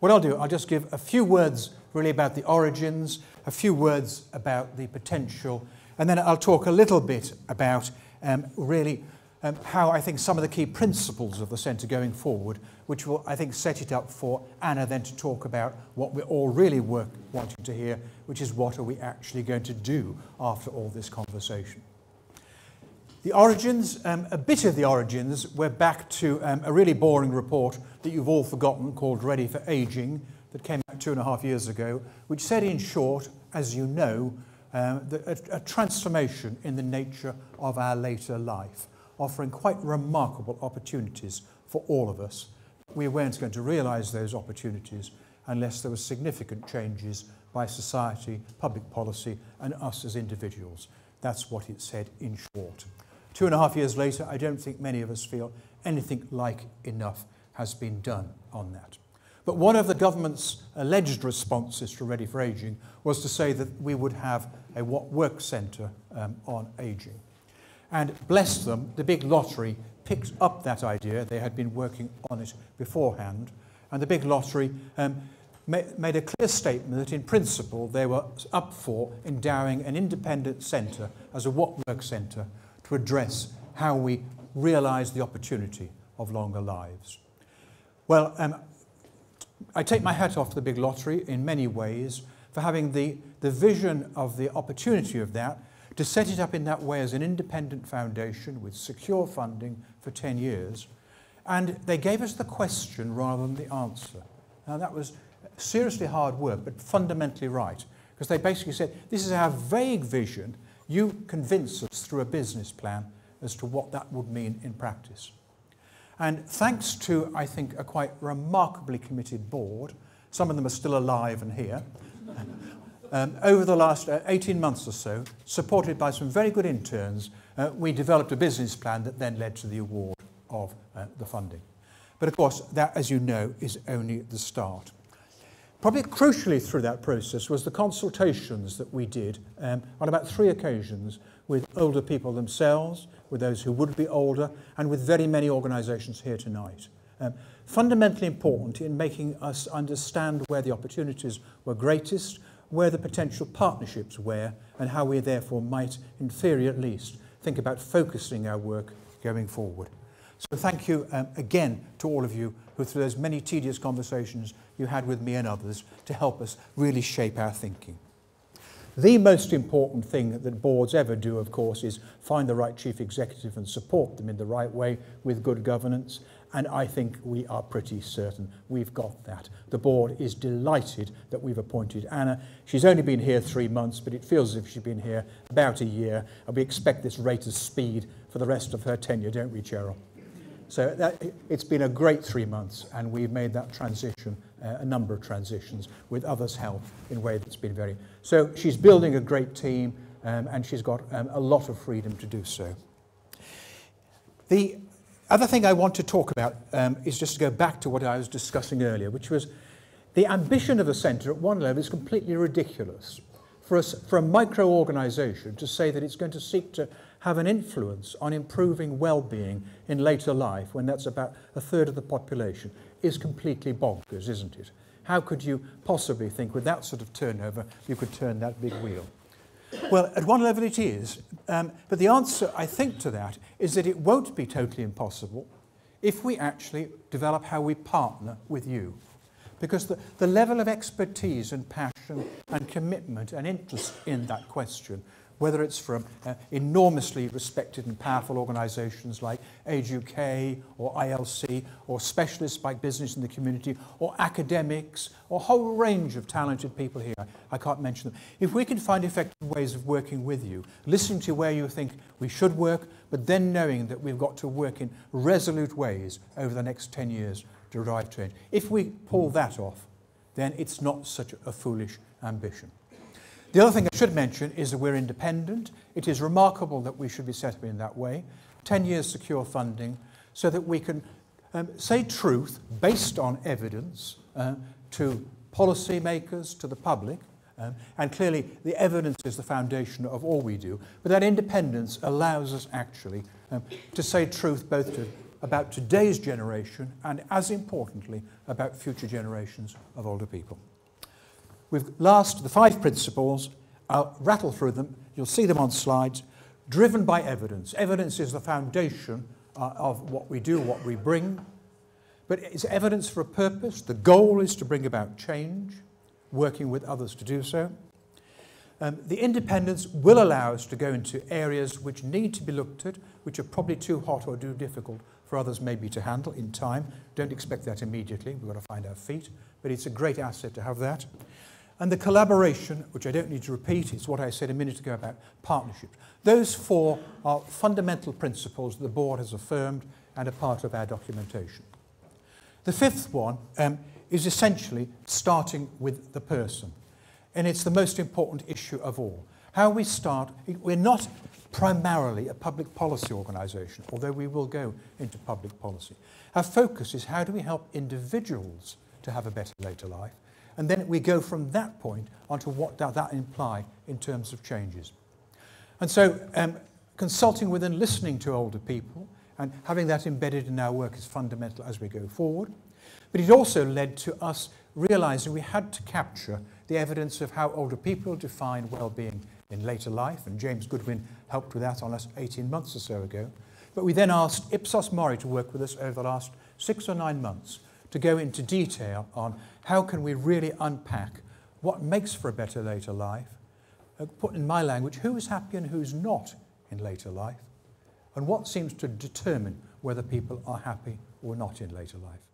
What I'll do, I'll just give a few words really about the origins, a few words about the potential, and then I'll talk a little bit about um, really um, how I think some of the key principles of the centre going forward, which will, I think, set it up for Anna then to talk about what we're all really work, wanting to hear, which is what are we actually going to do after all this conversation. The origins, um, a bit of the origins, we're back to um, a really boring report that you've all forgotten called Ready for Aging that came out two and a half years ago, which said in short, as you know, um, the, a, a transformation in the nature of our later life offering quite remarkable opportunities for all of us. We weren't going to realise those opportunities unless there were significant changes by society, public policy, and us as individuals. That's what it said in short. Two and a half years later, I don't think many of us feel anything like enough has been done on that. But one of the government's alleged responses to Ready for Ageing was to say that we would have a what work centre um, on ageing. And bless them, the big lottery picked up that idea. They had been working on it beforehand. And the big lottery um, ma made a clear statement that in principle they were up for endowing an independent centre as a what work centre to address how we realise the opportunity of longer lives. Well, um, I take my hat off to the big lottery in many ways for having the, the vision of the opportunity of that to set it up in that way as an independent foundation with secure funding for 10 years. And they gave us the question rather than the answer. Now, that was seriously hard work, but fundamentally right, because they basically said, This is our vague vision. You convince us through a business plan as to what that would mean in practice. And thanks to, I think, a quite remarkably committed board, some of them are still alive and here, um, over the last uh, 18 months or so, supported by some very good interns, uh, we developed a business plan that then led to the award of uh, the funding. But of course, that, as you know, is only the start. Probably crucially through that process was the consultations that we did um, on about three occasions with older people themselves, with those who would be older, and with very many organisations here tonight. Um, fundamentally important in making us understand where the opportunities were greatest, where the potential partnerships were, and how we therefore might, in theory at least, think about focusing our work going forward. So thank you um, again to all of you who, through those many tedious conversations you had with me and others, to help us really shape our thinking. The most important thing that boards ever do, of course, is find the right chief executive and support them in the right way with good governance. And I think we are pretty certain we've got that. The board is delighted that we've appointed Anna. She's only been here three months, but it feels as if she's been here about a year. And we expect this rate of speed for the rest of her tenure, don't we, Cheryl? So that, it's been a great three months, and we've made that transition, uh, a number of transitions, with others' help in a way that's been very... So she's building a great team, um, and she's got um, a lot of freedom to do so. The other thing I want to talk about um, is just to go back to what I was discussing earlier, which was the ambition of a centre at one level is completely ridiculous. For, us, for a micro-organisation to say that it's going to seek to have an influence on improving well-being in later life, when that's about a third of the population, is completely bonkers, isn't it? How could you possibly think with that sort of turnover you could turn that big wheel? Well, at one level it is, um, but the answer, I think, to that is that it won't be totally impossible if we actually develop how we partner with you. Because the, the level of expertise and passion and commitment and interest in that question whether it's from uh, enormously respected and powerful organisations like Age UK or ILC, or specialists like business in the community, or academics, or a whole range of talented people here. I can't mention them. If we can find effective ways of working with you, listening to where you think we should work, but then knowing that we've got to work in resolute ways over the next 10 years to drive change. If we pull that off, then it's not such a foolish ambition. The other thing I should mention is that we're independent. It is remarkable that we should be set up in that way. 10 years secure funding so that we can um, say truth based on evidence uh, to policymakers, to the public, um, and clearly the evidence is the foundation of all we do. But that independence allows us actually um, to say truth both to about today's generation and, as importantly, about future generations of older people. We've last the five principles. I'll rattle through them. You'll see them on slides. Driven by evidence. Evidence is the foundation uh, of what we do, what we bring. But it's evidence for a purpose. The goal is to bring about change, working with others to do so. Um, the independence will allow us to go into areas which need to be looked at, which are probably too hot or too difficult for others maybe to handle in time. Don't expect that immediately. We've got to find our feet. But it's a great asset to have that. And the collaboration, which I don't need to repeat, is what I said a minute ago about partnerships. Those four are fundamental principles the board has affirmed and are part of our documentation. The fifth one um, is essentially starting with the person. And it's the most important issue of all. How we start, we're not primarily a public policy organisation, although we will go into public policy. Our focus is how do we help individuals to have a better later life, and then we go from that point onto what does that imply in terms of changes. And so um, consulting with and listening to older people and having that embedded in our work is fundamental as we go forward. But it also led to us realizing we had to capture the evidence of how older people define well-being in later life, and James Goodwin helped with that on us 18 months or so ago. But we then asked Ipsos Mori to work with us over the last six or nine months to go into detail on how can we really unpack what makes for a better later life, uh, put in my language, who is happy and who's not in later life, and what seems to determine whether people are happy or not in later life.